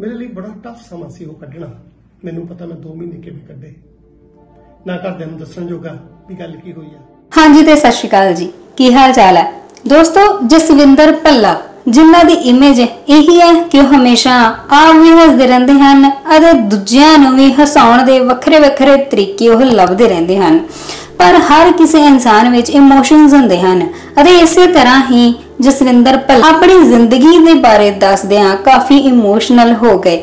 ਮੇਰੇ ਲਈ ਬੜਾ ਟਫ ਸਮਾਂ ਸੀ ਉਹ ਕੱਢਣਾ। ਮੈਨੂੰ ਪਤਾ ਮੈਂ 2 ਮਹੀਨੇ ਕਿਵੇਂ ਕੱਢੇ। ਨਾ ਘਰਦਿਆਂ ਨੂੰ ਦੱਸਣ ਜੋਗਾ ਵੀ ਗੱਲ ਕੀ ਹੋਈ ਆ। ਹਾਂਜੀ ਤੇ ਸਤਿ ਸ਼੍ਰੀ ਅਕਾਲ ਜੀ। ਕੀ ਹਾਲ ਚਾਲ ਹੈ? ਦੋਸਤੋ ਜਸਵਿੰਦਰ ਭੱਲਾ, ਜਿਨ੍ਹਾਂ ਦੀ ਇਮੇਜ ਇਹੀ ਹੈ ਕਿ ਉਹ ਹਮੇਸ਼ਾ ਆਪ ਵੀ ਹੱਸਦੇ ਰਹਿੰਦੇ ਹਨ ਅਤੇ ਦੂਜਿਆਂ ਨੂੰ ਵੀ ਹਸਾਉਣ ਦੇ ਵੱਖਰੇ ਵੱਖਰੇ ਤਰੀਕੇ ਉਹ ਲੱਭਦੇ ਰਹਿੰਦੇ ਹਨ। ਪਰ ਹਰ ਕਿਸੇ ਇਨਸਾਨ ਵਿੱਚ ਇਮੋਸ਼ਨਸ ਹੁੰਦੇ ਹਨ ਅਤੇ ਇਸੇ ਤਰ੍ਹਾਂ ਹੀ ਜਸਵਿੰਦਰ ਭੱਲਾ ਆਪਣੀ ਜ਼ਿੰਦਗੀ ਦੇ ਬਾਰੇ ਦੱਸਦਿਆਂ ਕਾਫੀ ਇਮੋਸ਼ਨਲ ਹੋ ਗਏ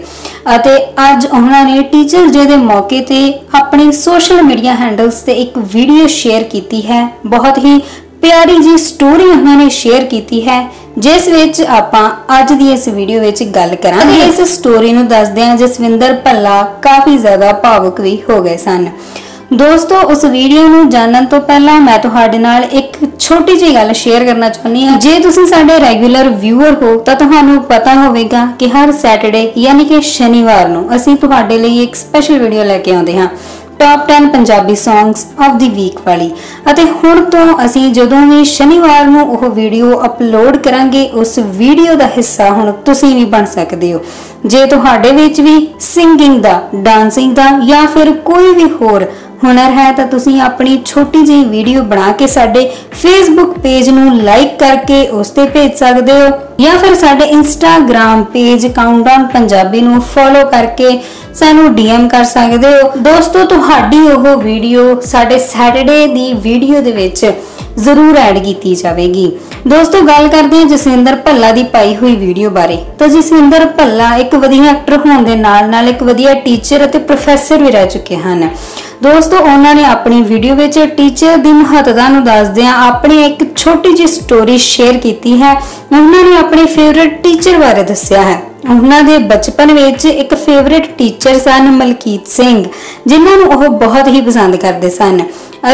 ਅਤੇ ਅੱਜ ਉਹਨਾਂ ਨੇ ਟੀਚਰ ਡੇ ਦੇ ਮੌਕੇ ਤੇ ਆਪਣੀ ਸੋਸ਼ਲ ਮੀਡੀਆ ਹੈਂਡਲਸ ਤੇ ਇੱਕ ਵੀਡੀਓ ਸ਼ੇਅਰ ਕੀਤੀ ਹੈ। ਬਹੁਤ ਹੀ ਪਿਆਰੀ ਜੀ ਸਟੋਰੀ ਉਹਨਾਂ ਨੇ ਸ਼ੇਅਰ ਕੀਤੀ ਹੈ, ਜਿਸ ਵਿੱਚ ਆਪਾਂ ਅੱਜ ਦੀ ਇਸ ਵੀਡੀਓ ਵਿੱਚ ਗੱਲ ਕਰਾਂਗੇ। ਇਸ ਸਟੋਰੀ ਨੂੰ ਦੱਸਦਿਆਂ ਜਸਵਿੰਦਰ ਭੱਲਾ ਕਾਫੀ ਜ਼ਿਆਦਾ ਭਾਵੁਕ ਵੀ ਹੋ ਗਏ ਸਨ। ਦੋਸਤੋ, ਉਸ ਵੀਡੀਓ ਨੂੰ ਜਾਣਨ ਤੋਂ ਪਹਿਲਾਂ ਮੈਂ ਤੁਹਾਡੇ ਨਾਲ ਇੱਕ ਛੋਟੀ ਜਿਹੀ ਗੱਲ ਸ਼ੇਅਰ ਕਰਨਾ ਚਾਹੁੰਦੀ ਹਾਂ। ਜੇ ਤੁਸੀਂ ਸਾਡੇ ਰੈਗੂਲਰ ਵਿਊਅਰ ਹੋ, ਤਾਂ ਤੁਹਾਨੂੰ ਪਤਾ ਹੋਵੇਗਾ ਕਿ ਹਰ ਸੈਟਰਡੇ ਯਾਨੀ ਕਿ ਸ਼ਨੀਵਾਰ ਨੂੰ ਅਸੀਂ ਤੁਹਾਡੇ ਲਈ ਇੱਕ ਸਪੈਸ਼ਲ ਵੀਡੀਓ ਲੈ ਕੇ ਆਉਂਦੇ ਹਾਂ। Top 10 Punjabi songs of the week ਵਾਲੀ। ਅਤੇ ਹੁਣ ਤੋਂ ਅਸੀਂ ਜਦੋਂ ਵੀ ਸ਼ਨੀਵਾਰ ਨੂੰ ਉਹ ਵੀਡੀਓ ਅਪਲੋਡ ਕਰਾਂਗੇ, ਉਸ ਵੀਡੀਓ ਦਾ ਹਿੱਸਾ ਹੁਣ ਤੁਸੀਂ ਵੀ ਬਣ ਸਕਦੇ ਹੋ। ਜੇ ਤੁਹਾਡੇ ਵਿੱਚ ਵੀ ਸਿੰਗਿੰਗ ਦਾ ਡਾਂਸਿੰਗ ਦਾ ਜਾਂ ਫਿਰ ਕੋਈ ਵੀ ਹੋਰ ਹੁਨਰ ਹੈ ਤਾਂ ਤੁਸੀਂ ਆਪਣੀ ਛੋਟੀ ਜਿਹੀ ਵੀਡੀਓ ਬਣਾ ਕੇ ਸਾਡੇ ਫੇਸਬੁੱਕ ਪੇਜ ਨੂੰ ਲਾਈਕ ਕਰਕੇ ਉਸ ਤੇ ਭੇਜ ਸਕਦੇ ਹੋ ਜਾਂ ਫਿਰ ਸਾਡੇ ਇੰਸਟਾਗ੍ਰam ਪੇਜ ਕਾਊਂਟਡਾਊਨ ਪੰਜਾਬੀ ਨੂੰ ਫੋਲੋ ਕਰਕੇ ਸਾਨੂੰ ਡੀਐਮ ਕਰ ਸਕਦੇ ਹੋ। ਦੋਸਤੋ, ਤੁਹਾਡੀ ਉਹ ਵੀਡੀਓ ਸਾਡੇ ਸੈਟਰਡੇ ਦੀ ਵੀਡੀਓ ਦੇ ਵਿੱਚ ਜ਼ਰੂਰ ਐਡ ਕੀਤੀ ਜਾਵੇਗੀ। ਦੋਸਤੋ, ਗੱਲ ਕਰਦੇ ਹਾਂ ਜਸਵਿੰਦਰ ਭੱਲਾ ਦੀ ਪਾਈ ਹੋਈ ਵੀਡੀਓ ਬਾਰੇ। ਤਾਂ ਜਸਵਿੰਦਰ ਭੱਲਾ ਇੱਕ ਵਧੀਆ ਐਕਟਰ ਹੋਣ ਦੇ ਨਾਲ ਨਾਲ ਇੱਕ ਵਧੀਆ ਟੀਚਰ ਅਤੇ ਪ੍ਰੋਫੈਸਰ ਵੀ ਰਹਿ ਚੁੱਕੇ ਹਨ। ਦੋਸਤੋ, ਉਹਨਾਂ ਨੇ ਆਪਣੀ ਵੀਡੀਓ ਵਿੱਚ ਟੀਚਰ ਦੀ ਮਹੱਤਤਾ ਨੂੰ ਦੱਸਦਿਆਂ ਆਪਣੀ ਇੱਕ ਛੋਟੀ ਜਿਹੀ ਸਟੋਰੀ ਸ਼ੇਅਰ ਕੀਤੀ ਹੈ। ਉਹਨਾਂ ਨੇ ਆਪਣੇ ਫੇਵਰਿਟ ਟੀਚਰ ਬਾਰੇ ਦੱਸਿਆ ਹੈ। ਉਹਨਾਂ ਦੇ ਬਚਪਨ ਵਿੱਚ ਇੱਕ ਫੇਵਰਿਟ ਟੀਚਰ ਸਨ ਮਲਕੀਤ ਸਿੰਘ, ਜਿਨ੍ਹਾਂ ਨੂੰ ਉਹ ਬਹੁਤ ਹੀ ਪਸੰਦ ਕਰਦੇ ਸਨ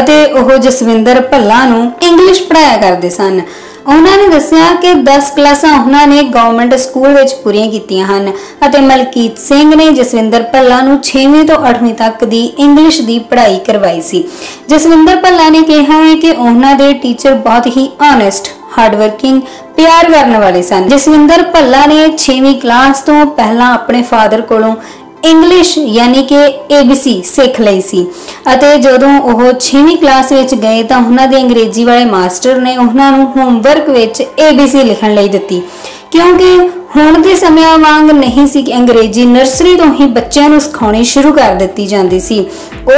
ਅਤੇ ਉਹ ਜਸਵਿੰਦਰ ਭੱਲਾ ਨੂੰ ਇੰਗਲਿਸ਼ ਪੜ੍ਹਾਇਆ ਕਰਦੇ ਸਨ। ਉਹਨਾਂ ਨੇ ਦੱਸਿਆ ਕਿ 10 ਕਲਾਸਾਂ ਉਹਨਾਂ ਨੇ ਗਵਰਨਮੈਂਟ ਸਕੂਲ ਵਿੱਚ ਪੂਰੀਆਂ ਕੀਤੀਆਂ ਹਨ ਅਤੇ ਮਲਕੀਤ ਸਿੰਘ ਨੇ ਜਸਵਿੰਦਰ ਭੱਲਾ ਨੂੰ 6ਵੀਂ ਤੋਂ 8ਵੀਂ ਤੱਕ ਦੀ ਇੰਗਲਿਸ਼ ਦੀ ਪੜ੍ਹਾਈ ਕਰਵਾਈ ਸੀ। ਜਸਵਿੰਦਰ ਭੱਲਾ ਨੇ ਕਿਹਾ ਹੈ ਕਿ ਉਹਨਾਂ ਦੇ ਟੀਚਰ ਬਹੁਤ ਹੀ ਆਨੈਸਟ ਹਾਰਡ ਵਰਕਿੰਗ ਪਿਆਰ ਕਰਨ ਵਾਲੇ ਸਨ। ਜਸਵਿੰਦਰ ਭੱਲਾ ਨੇ 6ਵੀਂ ਕਲਾਸ ਤੋਂ ਪਹਿਲਾਂ ਆਪਣੇ ਫਾਦਰ ਕੋਲੋਂ ਇੰਗਲਿਸ਼ ਯਾਨੀ ਕਿ ABC ਸਿੱਖ ਲਈ ਸੀ। ਅਤੇ ਜਦੋਂ ਉਹ 6ਵੀਂ ਕਲਾਸ ਵਿੱਚ ਗਏ ਤਾਂ ਉਹਨਾਂ ਦੇ ਅੰਗਰੇਜ਼ੀ ਵਾਲੇ ਮਾਸਟਰ ਨੇ ਉਹਨਾਂ ਨੂੰ ਹੋਮਵਰਕ ਵਿੱਚ ABC ਲਿਖਣ ਲਈ ਦਿੱਤੀ। ਕਿਉਂਕਿ ਹੁਣ ਦੇ ਸਮਿਆਂ ਵਾਂਗ ਨਹੀਂ ਸੀ ਕਿ ਅੰਗਰੇਜ਼ੀ ਨਰਸਰੀ ਤੋਂ ਹੀ ਬੱਚਿਆਂ ਨੂੰ ਸਿਖਾਉਣੀ ਸ਼ੁਰੂ ਕਰ ਦਿੱਤੀ ਜਾਂਦੀ ਸੀ।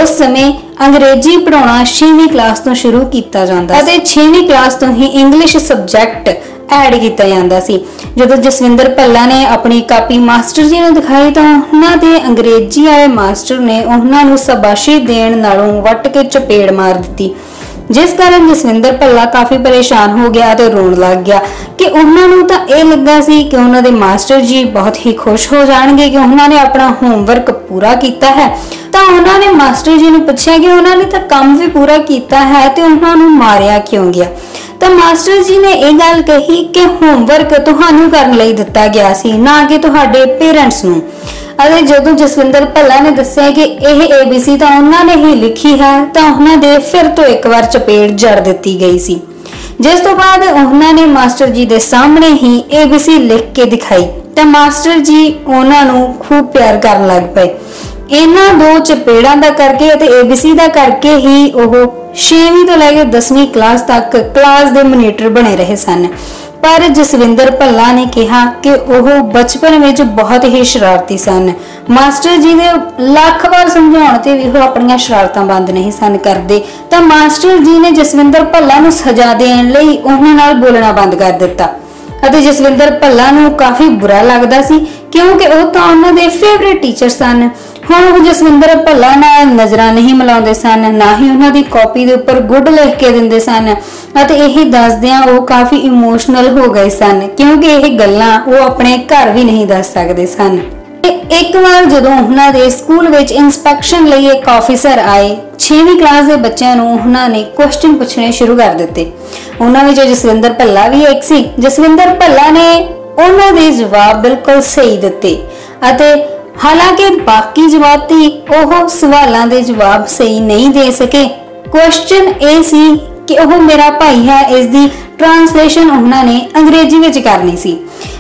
ਉਸ ਸਮੇਂ ਅੰਗਰੇਜ਼ੀ ਪੜਾਉਣਾ 6ਵੀਂ ਕਲਾਸ ਤੋਂ ਸ਼ੁਰੂ ਕੀਤਾ ਜਾਂਦਾ ਅਤੇ 6ਵੀਂ ਕਲਾਸ ਤੋਂ ਹੀ ਇੰਗਲਿਸ਼ ਸਬਜੈਕਟ ਐਡ ਕੀਤਾ ਜਾਂਦਾ ਸੀ। ਜਦੋਂ ਜਸਵਿੰਦਰ ਭੱਲਾ ਨੇ ਆਪਣੀ ਕਾਪੀ ਮਾਸਟਰ ਜੀ ਨੂੰ ਦਿਖਾਈ ਤਾਂ ਉਹਨਾਂ ਦੇ ਅੰਗਰੇਜ਼ੀ ਵਾਲੇ ਮਾਸਟਰ ਨੇ ਉਹਨਾਂ ਨੂੰ ਸ਼ਾਬਾਸ਼ੀ ਦੇਣ ਨਾਲੋਂ ਵੱਟ ਕੇ ਚਪੇੜ ਮਾਰ ਦਿੱਤੀ। ਜਿਸ ਕਾਰਨ ਜਸਵਿੰਦਰ ਭੱਲਾ ਕਾਫੀ ਪਰੇਸ਼ਾਨ ਹੋ ਗਿਆ ਤੇ ਰੋਣ ਲੱਗ ਗਿਆ ਕਿ ਉਹਨਾਂ ਨੂੰ ਤਾਂ ਇਹ ਲੱਗਾ ਸੀ ਕਿ ਉਹਨਾਂ ਦੇ ਮਾਸਟਰ ਜੀ ਬਹੁਤ ਹੀ ਖੁਸ਼ ਹੋ ਜਾਣਗੇ ਕਿ ਉਹਨਾਂ ਨੇ ਆਪਣਾ ਹੋਮਵਰਕ ਪੂਰਾ ਕੀਤਾ ਹੈ। ਤਾਂ ਉਹਨਾਂ ਨੇ ਮਾਸਟਰ ਜੀ ਨੂੰ ਪੁੱਛਿਆ ਕਿ ਉਹਨਾਂ ਨੇ ਤਾਂ ਕੰਮ ਵੀ ਪੂਰਾ ਕੀਤਾ ਹੈ ਤੇ ਉਹਨਾਂ ਨੂੰ ਮਾਰਿਆ ਕਿਉਂ ਗਿਆ? ਤਾਂ ਮਾਸਟਰ ਜੀ ਨੇ ਇਹ ਗੱਲ ਕਹੀ ਕਿ ਹੋਮਵਰਕ ਤੁਹਾਨੂੰ ਕਰਨ ਲਈ ਦਿੱਤਾ ਗਿਆ ਸੀ, ਨਾ ਕਿ ਤੁਹਾਡੇ ਪੇਰੈਂਟਸ ਨੂੰ। ਅਤੇ ਜਦੋਂ ਜਸਵਿੰਦਰ ਭੱਲਾ ਨੇ ਦੱਸਿਆ ਕਿ ਇਹ ABC ਤਾਂ ਉਹਨਾਂ ਨੇ ਹੀ ਲਿਖੀ ਹੈ, ਤਾਂ ਉਹਨਾਂ ਦੇ ਫਿਰ ਤੋਂ ਇੱਕ ਵਾਰ ਚਪੇੜ ਜੜ ਦਿੱਤੀ ਗਈ ਸੀ। ਜਿਸ ਤੋਂ ਬਾਅਦ ਉਹਨਾਂ ਨੇ ਮਾਸਟਰ ਜੀ ਦੇ ਸਾਹਮਣੇ ਹੀ ABC ਲਿਖ ਕੇ ਦਿਖਾਈ। ਤਾਂ ਮਾਸਟਰ ਜੀ ਉਹਨਾਂ ਨੂੰ ਖੂਬ ਪਿਆਰ ਕਰਨ ਲੱਗ ਪਏ। ਇਹਨਾਂ ਦੋ ਚਪੇੜਾਂ ਦਾ ਕਰਕੇ ਅਤੇ ABC ਦਾ ਕਰਕੇ ਹੀ ਉਹ 6ਵੀਂ ਤੋਂ ਲੈ ਕੇ 10ਵੀਂ ਕਲਾਸ ਤੱਕ ਕਲਾਸ ਦੇ ਮੋਨੀਟਰ ਬਣੇ ਰਹੇ ਸਨ। ਪਰ ਜਸਵਿੰਦਰ ਭੱਲਾ ਨੇ ਕਿਹਾ ਕਿ ਉਹ ਬਚਪਨ ਵਿੱਚ ਬਹੁਤ ਹੀ ਸ਼ਰਾਰਤੀ ਸਨ। ਮਾਸਟਰ ਜੀ ਦੇ ਲੱਖ ਵਾਰ ਸਮਝਾਉਣ ਤੇ ਵੀ ਉਹ ਆਪਣੀਆਂ ਸ਼ਰਾਰਤਾਂ ਬੰਦ ਨਹੀਂ ਸਨ ਕਰਦੇ। ਤਾਂ ਮਾਸਟਰ ਜੀ ਨੇ ਜਸਵਿੰਦਰ ਭੱਲਾ ਨੂੰ ਸਜ਼ਾ ਦੇਣ ਲਈ ਉਹਨਾਂ ਨਾਲ ਬੋਲਣਾ ਬੰਦ ਕਰ ਦਿੱਤਾ। ਅਤੇ ਜਸਵਿੰਦਰ ਭੱਲਾ ਨੂੰ ਕਾਫੀ ਬੁਰਾ ਲੱਗਦਾ ਸੀ ਕਿਉਂਕਿ ਉਹ ਤਾਂ ਉਹਨਾਂ ਦੇ ਫੇਵਰਿਟ ਟੀਚਰ ਸਨ। ਹੁਣ ਉਹ ਜਸਵਿੰਦਰ ਭੱਲਾ ਨਾਲ ਨਜ਼ਰਾਂ ਨਹੀਂ ਮਿਲਾਉਂਦੇ ਸਨ, ਨਾ ਹੀ ਉਹਨਾਂ ਦੀ ਕਾਪੀ ਦੇ ਉੱਪਰ ਗੁੱਡ ਲਿਖ ਕੇ ਦਿੰਦੇ ਸਨ ਅਤੇ ਇਹ ਦੱਸਦਿਆਂ ਉਹ ਕਾਫੀ ਇਮੋਸ਼ਨਲ ਹੋ ਗਏ ਸਨ, ਕਿਉਂਕਿ ਇਹ ਗੱਲਾਂ ਉਹ ਆਪਣੇ ਘਰ ਵੀ ਨਹੀਂ ਦੱਸ ਸਕਦੇ ਸਨ। ਇੱਕ ਵਾਰ ਜਦੋਂ ਉਹਨਾਂ ਦੇ ਸਕੂਲ ਵਿੱਚ ਇਨਸਪੈਕਸ਼ਨ ਲਈ ਇੱਕ ਆਫੀਸਰ ਆਏ 6ਵੀਂ ਕਲਾਸ ਦੇ ਬੱਚਿਆਂ ਨੂੰ ਉਹਨਾਂ ਨੇ ਕੁਐਸਚਨ ਪੁੱਛਣੇ ਸ਼ੁਰੂ ਕਰ ਦਿੱਤੇ। ਉਹਨਾਂ ਵਿੱਚ ਜਸਵਿੰਦਰ ਭੱਲਾ ਵੀ ਇੱਕ ਸੀ। ਜਸਵਿੰਦਰ ਭੱਲਾ ਨੇ ਉਹਨਾਂ ਦੇ ਜਵਾਬ ਬਿਲਕੁਲ ਸਹੀ ਦਿੱਤੇ ਅਤੇ ਹਾਲਾਂਕਿ ਬਾਕੀ ਜਵਾਬੀ ਉਹ ਸਵਾਲਾਂ ਦੇ ਜਵਾਬ ਸਹੀ ਨਹੀਂ ਦੇ ਸਕੇ। ਕੁਐਸਚਨ ਇਹ ਸੀ ਕਿ ਉਹ ਮੇਰਾ ਭਾਈ ਹੈ, ਇਸ ਦੀ ਟ੍ਰਾਂਸਲੇਸ਼ਨ ਉਹਨਾਂ ਨੇ ਅੰਗਰੇਜ਼ੀ ਵਿੱਚ ਕਰਨੀ ਸੀ।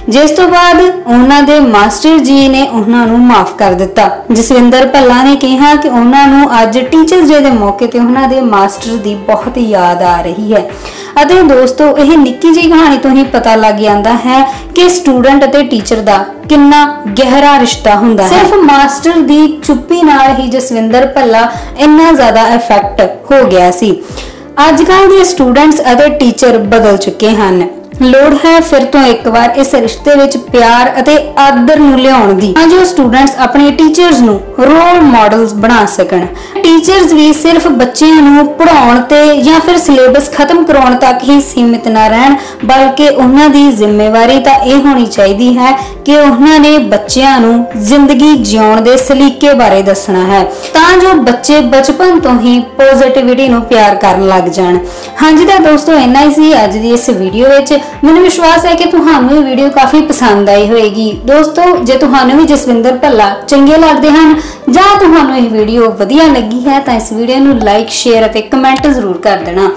ਜਿਸ ਤੋਂ ਬਾਅਦ ਉਹਨਾਂ ਦੇ ਮਾਸਟਰ ਜੀ ਨੇ ਉਹਨਾਂ ਨੂੰ ਮਾਫ ਕਰ ਦਿੱਤਾ। ਜਸਵਿੰਦਰ ਭੱਲਾ ਨੇ ਕਿਹਾ ਕਿ ਉਹਨਾਂ ਨੂੰ ਅੱਜ ਟੀਚਰਸ ਡੇ ਦੇ ਮੌਕੇ ਤੇ ਉਹਨਾਂ ਦੇ ਮਾਸਟਰ ਦੀ ਬਹੁਤ ਯਾਦ ਆ ਰਹੀ ਹੈ। ਅਤੇ ਦੋਸਤੋ, ਇਹ ਨਿੱਕੀ ਜਿਹੀ ਕਹਾਣੀ ਤੋਂ ਹੀ ਪਤਾ ਲੱਗ ਜਾਂਦਾ ਹੈ ਕਿ ਸਟੂਡੈਂਟ ਅਤੇ ਟੀਚਰ ਦਾ ਕਿੰਨਾ ਗਹਿਰਾ ਰਿਸ਼ਤਾ ਹੁੰਦਾ ਹੈ। ਸਿਰਫ ਮਾਸਟਰ ਦੀ ਚੁੱਪੀ ਨਾਲ ਹੀ ਜਸਵਿੰਦਰ ਭੱਲਾ ਇੰਨਾ ਜ਼ਿਆਦਾ ਇਫੈਕਟ ਹੋ ਗਿਆ ਸੀ। ਅੱਜ ਕੱਲ੍ਹ ਦੇ ਸਟੂਡੈਂਟਸ ਅਤੇ ਟੀਚਰ ਬਦਲ ਚੁੱਕੇ ਹਨ। ਲੋੜ ਹੈ ਫਿਰ ਤੋਂ ਇੱਕ ਵਾਰ ਇਸ ਰਿਸ਼ਤੇ ਵਿੱਚ ਪਿਆਰ ਅਤੇ ਆਦਰ ਨੂੰ ਲਿਆਉਣ ਦੀ, ਤਾਂ ਜੋ ਸਟੂਡੈਂਟਸ ਆਪਣੇ ਟੀਚਰਸ ਨੂੰ ਰੋਲ ਮਾਡਲਸ ਬਣਾ ਸਕਣ। ਟੀਚਰਸ ਵੀ ਸਿਰਫ ਬੱਚਿਆਂ ਨੂੰ ਪੜ੍ਹਾਉਣ ਤੇ ਜਾਂ ਫਿਰ ਸਿਲੇਬਸ ਖਤਮ ਕਰਾਉਣ ਤੱਕ ਹੀ ਸੀਮਿਤ ਨਾ ਰਹਿਣ, ਬਲਕਿ ਉਹਨਾਂ ਦੀ ਜ਼ਿੰਮੇਵਾਰੀ ਤਾਂ ਇਹ ਹੋਣੀ ਚਾਹੀਦੀ ਹੈ ਕਿ ਉਹਨਾਂ ਨੇ ਬੱਚਿਆਂ ਨੂੰ ਜ਼ਿੰਦਗੀ ਜਿਉਣ ਦੇ ਸਲੀਕੇ ਬਾਰੇ ਦੱਸਣਾ ਹੈ, ਤਾਂ ਜੋ ਬੱਚੇ ਬਚਪਨ ਤੋਂ ਹੀ ਪੋਜ਼ਿਟਿਵਿਟੀ ਨੂੰ ਪਿਆਰ ਕਰਨ ਲੱਗ ਜਾਣ। ਹਾਂਜੀ ਤਾਂ ਦੋਸਤੋ, ਇੰਨਾ ਹੀ ਸੀ ਅੱਜ ਦੀ ਇਸ ਵੀਡੀਓ ਵਿੱਚ। ਮੈਨੂੰ ਵਿਸ਼ਵਾਸ ਹੈ ਕਿ ਤੁਹਾਨੂੰ ਇਹ ਵੀਡੀਓ ਕਾਫੀ ਪਸੰਦ ਆਈ ਹੋਵੇਗੀ ਦੋਸਤੋ, ਜੇ ਤੁਹਾਨੂੰ ਵੀ ਜਸਵਿੰਦਰ ਭੱਲਾ ਚੰਗੇ ਲੱਗਦੇ ਹਨ ਜਾਂ ਤੁਹਾਨੂੰ ਇਹ ਵੀਡੀਓ ਵਧੀਆ ਲੱਗੀ ਹੈ, ਤਾਂ ਇਸ ਵੀਡੀਓ ਨੂੰ ਲਾਈਕ ਸ਼ੇਅਰ ਅਤੇ ਕਮੈਂਟ ਜ਼ਰੂਰ ਕਰ ਦੇਣਾ।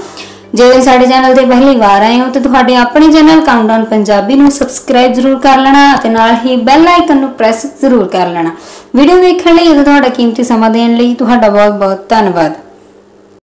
ਜੇ ਸਾਡੇ ਚੈਨਲ ਤੇ ਪਹਿਲੀ ਵਾਰ ਆਏ ਹੋ, ਤਾਂ ਤੁਹਾਡੇ ਆਪਣੇ ਚੈਨਲ ਕਾਊਂਟਡਾਊਨ ਪੰਜਾਬੀ ਨੂੰ ਸਬਸਕ੍ਰਾਈਬ ਜ਼ਰੂਰ ਕਰ ਲੈਣਾ ਅਤੇ ਨਾਲ ਹੀ ਬੈਲ ਆਈਕਨ ਨੂੰ ਪ੍ਰੈਸ ਜ਼ਰੂਰ ਕਰ ਲੈਣਾ। ਵੀਡੀਓ ਦੇਖਣ ਲਈ ਅਤੇ ਤੁਹਾਡਾ ਕੀਮਤੀ ਸਮਾਂ ਦੇਣ ਲਈ ਤੁਹਾਡਾ ਬਹੁਤ ਬਹੁਤ ਧੰਨਵਾਦ।